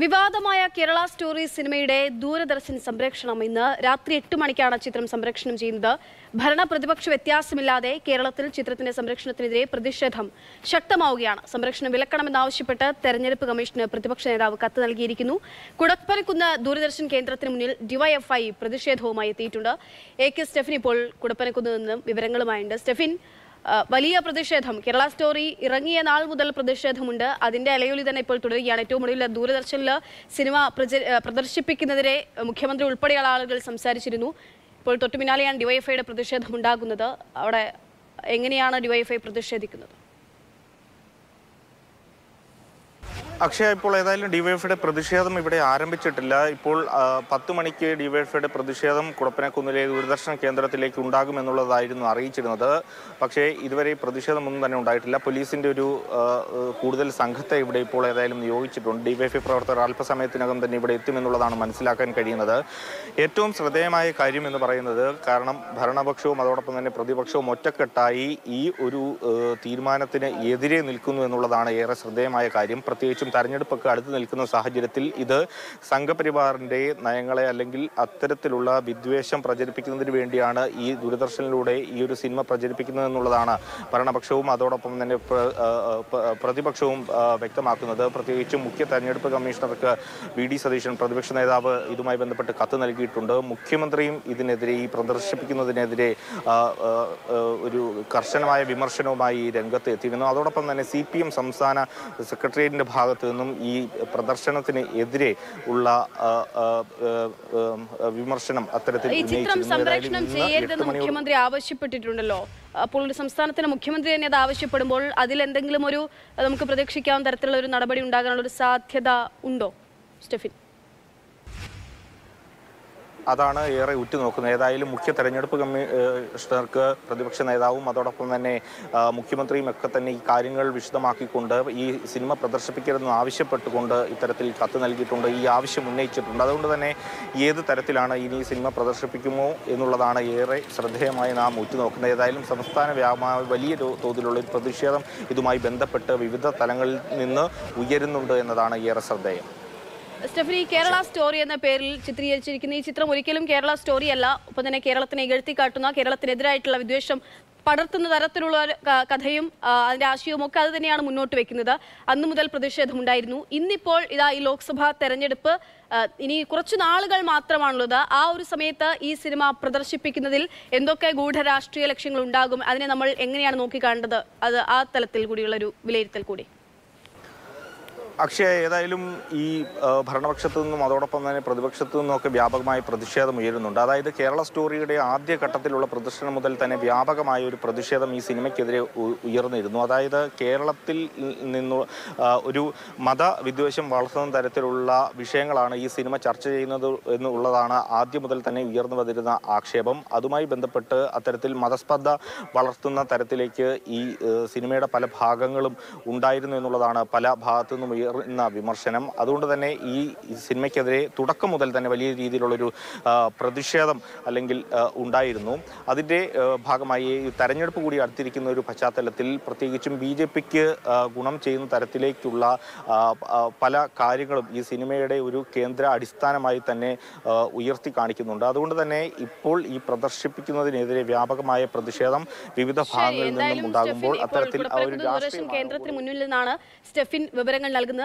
വിവാദമായ കേരള സ്റ്റോറി സിനിമയുടെ ദൂരദർശൻ സംപ്രേക്ഷണം ഇന്ന് രാത്രി എട്ട് മണിക്കാണ് ചിത്രം സംപ്രേക്ഷണം ചെയ്യുന്നത്. ഭരണ പ്രതിപക്ഷ വ്യത്യാസമില്ലാതെ കേരളത്തിൽ ചിത്രത്തിന്റെ സംരക്ഷണത്തിനെതിരെ പ്രതിഷേധം ശക്തമാവുകയാണ്. സംരക്ഷണം വിലക്കണമെന്നാവശ്യപ്പെട്ട് തെരഞ്ഞെടുപ്പ് കമ്മീഷന് പ്രതിപക്ഷ നേതാവ് കത്ത് നൽകിയിരിക്കുന്നു. കുടപ്പനക്കുന്ന് ദൂരദർശൻ കേന്ദ്രത്തിന് മുന്നിൽ ഡിവൈഎഫ്ഐ പ്രതിഷേധവുമായി എത്തിയിട്ടുണ്ട്. എ കെ സ്റ്റെഫിൻ ഇപ്പോൾ കുടപ്പനക്കുന്ന് നിന്നും വിവരങ്ങളുമായുണ്ട്. സ്റ്റെഫിൻ വലിയ പ്രതിഷേധം. കേരള സ്റ്റോറി ഇറങ്ങിയ നാൾ മുതൽ പ്രതിഷേധമുണ്ട്. അതിന്റെ അലയൊലി തന്നെ ഇപ്പോൾ തുടരുകയാണ്. ഏറ്റവും ഒടുവിൽ ദൂരദർശനിൽ സിനിമ പ്രദർശിപ്പിക്കുന്നതിരെ മുഖ്യമന്ത്രി ഉൾപ്പെടെയുള്ള ആളുകൾ സംസാരിച്ചിരുന്നു. ഇപ്പോൾ തൊട്ടുപിന്നാലെയാണ് ഡിവൈഎഫ്ഐയുടെ പ്രതിഷേധം ഉണ്ടാകുന്നത് അവിടെ എങ്ങനെയാണ് ഡിവൈഎഫ്ഐ പ്രതിഷേധിക്കുന്നത്? അക്ഷയ ഇപ്പോൾ ഏതായാലും ഡിവൈഎഫ്ഐയുടെ പ്രതിഷേധം ഇവിടെ ആരംഭിച്ചിട്ടില്ല. ഇപ്പോൾ പത്ത് മണിക്ക് ഡിവൈഎഫ്ഐയുടെ പ്രതിഷേധം കുടപ്പനക്കുന്നിലെ ദൂരദർശന കേന്ദ്രത്തിലേക്ക് ഉണ്ടാകുമെന്നുള്ളതായിരുന്നു അറിയിച്ചിരുന്നത്. പക്ഷേ ഇതുവരെ പ്രതിഷേധമൊന്നും തന്നെ ഉണ്ടായിട്ടില്ല. പോലീസിന്റെ ഒരു കൂടുതൽ സംഘത്തെ ഇവിടെ ഇപ്പോൾ ഏതായാലും നിയോഗിച്ചിട്ടുണ്ട്. ഡിവൈഎഫ്ഐ പ്രവർത്തകർ അല്പസമയത്തിനകം തന്നെ ഇവിടെ എത്തുമെന്നുള്ളതാണ് മനസ്സിലാക്കാൻ കഴിയുന്നത്. ഏറ്റവും ശ്രദ്ധേയമായ കാര്യം എന്ന് പറയുന്നത് കാരണം ഭരണപക്ഷവും അതോടൊപ്പം തന്നെ പ്രതിപക്ഷവും ഒറ്റക്കെട്ടായി ഈ ഒരു തീരുമാനത്തിന് എതിരെ നിൽക്കുന്നു എന്നുള്ളതാണ് ഏറെ ശ്രദ്ധേയമായ കാര്യം. പ്രത്യേകിച്ചും തെരഞ്ഞെടുപ്പൊക്കെ അടുത്ത് നിൽക്കുന്ന സാഹചര്യത്തിൽ ഇത് സംഘപരിവാറിന്റെ നയങ്ങളെ അല്ലെങ്കിൽ അത്തരത്തിലുള്ള വിദ്വേഷം പ്രചരിപ്പിക്കുന്നതിന് വേണ്ടിയാണ് ഈ ദൂരദർശനിലൂടെ ഈ ഒരു സിനിമ പ്രചരിപ്പിക്കുന്നത് എന്നുള്ളതാണ് ഭരണപക്ഷവും അതോടൊപ്പം തന്നെ പ്രതിപക്ഷവും വ്യക്തമാക്കുന്നത്. പ്രത്യേകിച്ചും മുഖ്യ തെരഞ്ഞെടുപ്പ് കമ്മീഷണർക്ക് വി ഡി സതീശൻ പ്രതിപക്ഷ നേതാവ് ഇതുമായി ബന്ധപ്പെട്ട് കത്ത് നൽകിയിട്ടുണ്ട്. മുഖ്യമന്ത്രിയും ഇതിനെതിരെ ഈ പ്രദർശിപ്പിക്കുന്നതിനെതിരെ ഒരു കർശനമായ വിമർശനവുമായി രംഗത്ത് എത്തിയിരുന്നു. അതോടൊപ്പം തന്നെ സി സംസ്ഥാന സെക്രട്ടേറിയറ്റിന്റെ ഭാഗത്തു നിന്നും ഈ പ്രദർശനത്തിന് എതിരെ ഉള്ള വിമർശനം അത്തരത്തിൽ ചിത്രം സംപ്രേഷണം ചെയ്യരുതെന്ന് മുഖ്യമന്ത്രി ആവശ്യപ്പെട്ടിട്ടുണ്ടല്ലോ. അപ്പോൾ ഒരു സംസ്ഥാനത്തിന് മുഖ്യമന്ത്രി തന്നെ അത് ആവശ്യപ്പെടുമ്പോൾ അതിൽ എന്തെങ്കിലും ഒരു നമുക്ക് പ്രതീക്ഷിക്കാവുന്ന തരത്തിലുള്ള ഒരു നടപടി ഉണ്ടാകാനുള്ള ഒരു സാധ്യത ഉണ്ടോ സ്റ്റെഫിൻ? അതാണ് ഏറെ ഉറ്റുനോക്കുന്നത് ഏതായാലും മുഖ്യ തെരഞ്ഞെടുപ്പ് കമ്മീഷണർക്ക് പ്രതിപക്ഷ നേതാവും അതോടൊപ്പം തന്നെ മുഖ്യമന്ത്രിയും ഒക്കെ തന്നെ ഈ കാര്യങ്ങൾ വിശദമാക്കിക്കൊണ്ട് ഈ സിനിമ പ്രദർശിപ്പിക്കരുതെന്ന് ആവശ്യപ്പെട്ടുകൊണ്ട് ഇത്തരത്തിൽ കത്ത് നൽകിയിട്ടുണ്ട്. ഈ ആവശ്യം ഉന്നയിച്ചിട്ടുണ്ട്. അതുകൊണ്ട് തന്നെ ഏത് തരത്തിലാണ് ഇനി സിനിമ പ്രദർശിപ്പിക്കുമോ എന്നുള്ളതാണ് ഏറെ ശ്രദ്ധേയമായി നാം ഉറ്റുനോക്കുന്നത് ഏതായാലും സംസ്ഥാന വ്യാപകമായ വലിയ തോതിലുള്ള പ്രതിഷേധം ഇതുമായി ബന്ധപ്പെട്ട് വിവിധ തലങ്ങളിൽ നിന്ന് ഉയരുന്നുണ്ട് എന്നതാണ് ഏറെ ശ്രദ്ധേയം. സ്റ്റെഫിനി കേരള സ്റ്റോറി എന്ന പേരിൽ ചിത്രീകരിച്ചിരിക്കുന്ന ഈ ചിത്രം ഒരിക്കലും കേരള സ്റ്റോറി അല്ല. ഒപ്പം തന്നെ കേരളത്തിനെ ഇകഴ്ത്തി കാട്ടുന്ന കേരളത്തിനെതിരായിട്ടുള്ള വിദ്വേഷം പടർത്തുന്ന തരത്തിലുള്ള കഥയും അതിന്റെ ആശയവും ഒക്കെ അത് തന്നെയാണ് മുന്നോട്ട് വെക്കുന്നത്. അന്നു മുതൽ പ്രതിഷേധമുണ്ടായിരുന്നു ഇന്നിപ്പോൾ ഇതാ ഈ ലോക്സഭാ തെരഞ്ഞെടുപ്പ് ഇനി കുറച്ച് നാളുകൾ മാത്രമാണുള്ളത്. ആ ഒരു സമയത്ത് ഈ സിനിമ പ്രദർശിപ്പിക്കുന്നതിൽ എന്തൊക്കെ ഗൂഢരാഷ്ട്രീയ ലക്ഷ്യങ്ങൾ ഉണ്ടാകും? അതിനെ നമ്മൾ എങ്ങനെയാണ് നോക്കിക്കാണ്ടത് അത് ആ തലത്തിൽ കൂടിയുള്ള ഒരു വിലയിരുത്തൽ കൂടി. അക്ഷയ ഏതായാലും ഈ ഭരണപക്ഷത്തു നിന്നും അതോടൊപ്പം തന്നെ പ്രതിപക്ഷത്തു നിന്നും ഒക്കെ വ്യാപകമായ പ്രതിഷേധം ഉയരുന്നുണ്ട്. അതായത് കേരള സ്റ്റോറിയുടെ ആദ്യ ഘട്ടത്തിലുള്ള പ്രദർശനം മുതൽ തന്നെ വ്യാപകമായ ഒരു പ്രതിഷേധം ഈ സിനിമയ്ക്കെതിരെ ഉയർന്നിരുന്നു. അതായത് കേരളത്തിൽ നിന്നു ഒരു മതവിദ്വേഷം വളർത്തുന്ന തരത്തിലുള്ള വിഷയങ്ങളാണ് ഈ സിനിമ ചർച്ച ചെയ്യുന്നത് എന്നുള്ളതാണ് ആദ്യം മുതൽ തന്നെ ഉയർന്നു വന്നിരുന്ന ആക്ഷേപം. അതുമായി ബന്ധപ്പെട്ട് അത്തരത്തിൽ മതസ്പർദ്ധ വളർത്തുന്ന തരത്തിലേക്ക് ഈ സിനിമയുടെ പല ഭാഗങ്ങളും ഉണ്ടായിരുന്നു എന്നുള്ളതാണ് പല ഭാഗത്തു നിന്നും ഉയർന്ന വിമർശനം. അതുകൊണ്ട് തന്നെ ഈ സിനിമയ്ക്കെതിരെ തുടക്കം മുതൽ തന്നെ വലിയ രീതിയിലുള്ളൊരു പ്രതിഷേധം അല്ലെങ്കിൽ ഉണ്ടായിരുന്നു. അതിന്റെ ഭാഗമായി തെരഞ്ഞെടുപ്പ് കൂടി അടുത്തിരിക്കുന്ന ഒരു പശ്ചാത്തലത്തിൽ പ്രത്യേകിച്ചും ബി ജെ പിക്ക് ഗുണം ചെയ്യുന്ന തരത്തിലേക്കുള്ള പല കാര്യങ്ങളും ഈ സിനിമയുടെ ഒരു കേന്ദ്ര അടിസ്ഥാനമായി തന്നെ ഉയർത്തി കാണിക്കുന്നുണ്ട്. അതുകൊണ്ട് തന്നെ ഇപ്പോൾ ഈ പ്രദർശിപ്പിക്കുന്നതിനെതിരെ വ്യാപകമായ പ്രതിഷേധം വിവിധ ഭാഗങ്ങളിൽ നിന്നും ഉണ്ടാകുമ്പോൾ അത്തരത്തിൽ കേന്ദ്രത്തിന് മുന്നിൽ നിന്നാണ് സ്റ്റെഫിൻ വിവരങ്ങൾ നൽകുന്നത്.